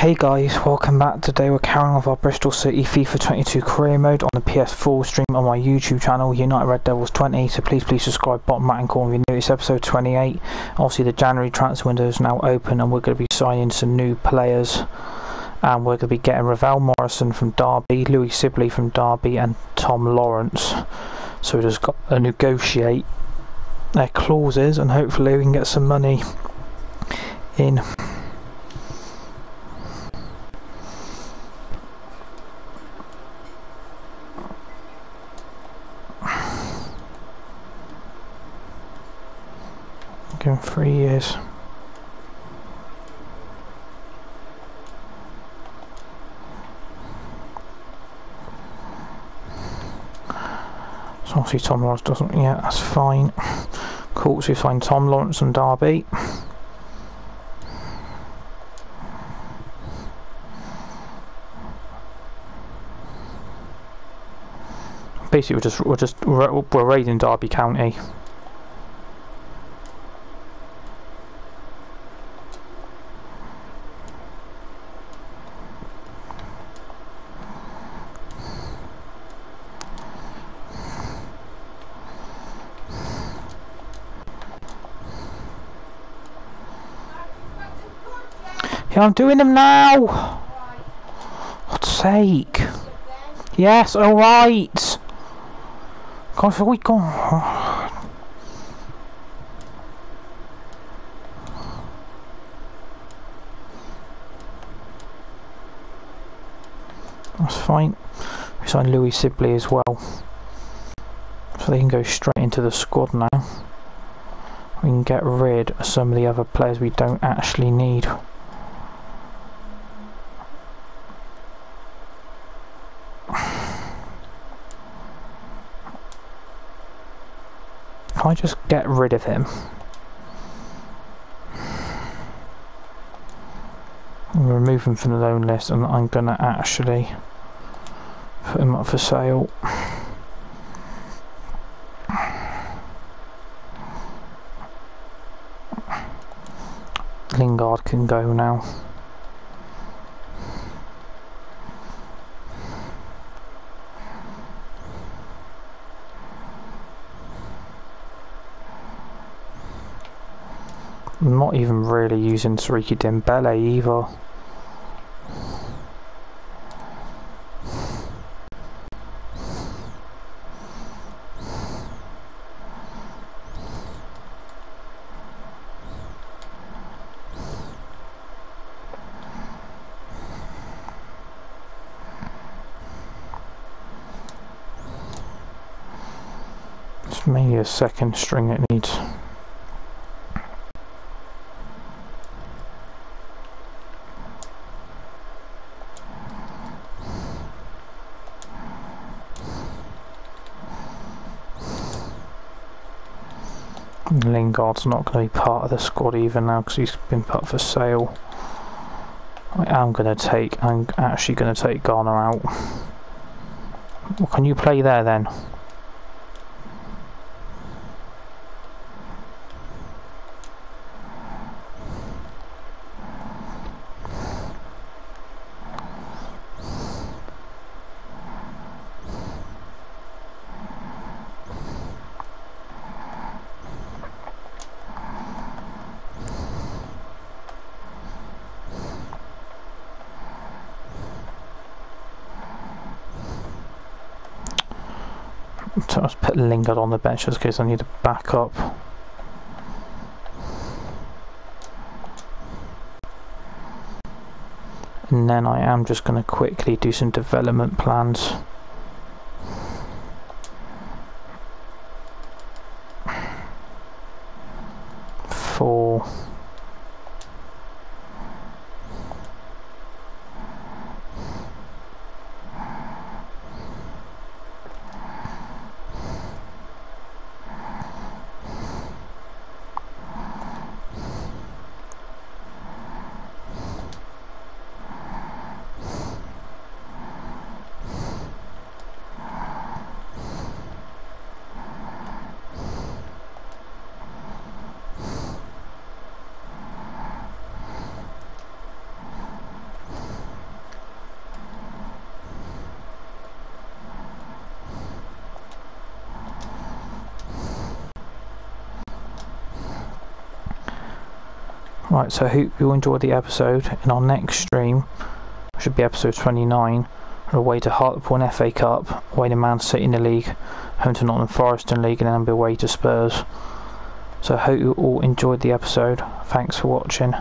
Hey guys, welcome back. Today we're carrying off our Bristol City FIFA 22 career mode on the PS4 stream on my YouTube channel, United Red Devils 20. So please, please subscribe, bottom right corner if new. It's episode 28. Obviously, the January transfer window is now open, and we're going to be signing some new players. And we're going to be getting Ravel Morrison from Derby, Louie Sibley from Derby, and Tom Lawrence. So we just got to negotiate their clauses, and hopefully we can get some money in. Him three years. So obviously Tom Lawrence doesn't, yeah, that's fine. So we find Tom Lawrence and Derby. Basically, we're just we're just we're raiding Derby County. Yeah, I'm doing them now! God's sake! Yes, alright! God, we gone? That's fine. We signed Louie Sibley as well. So they can go straight into the squad now. We can get rid of some of the other players we don't actually need. Can I just get rid of him? I'm going to remove him from the loan list and I'm gonna actually put him up for sale. Lingard can go now. I'm not even really using Siriki Dembele either. It's maybe a second string it needs. Lingard's not going to be part of the squad even now because he's been put for sale. I am going to take, I'm actually going to take Garner out. Well, can you play there then? So I'll put Lingard on the bench just in case I need a backup. And then I am just going to quickly do some development plans. For Right, so I hope you all enjoyed the episode. In our next stream, should be episode 29, away to Hartlepool FA Cup, away to Man City in the league, home to Nottingham Forest in the league, and then be away to Spurs. So I hope you all enjoyed the episode. Thanks for watching.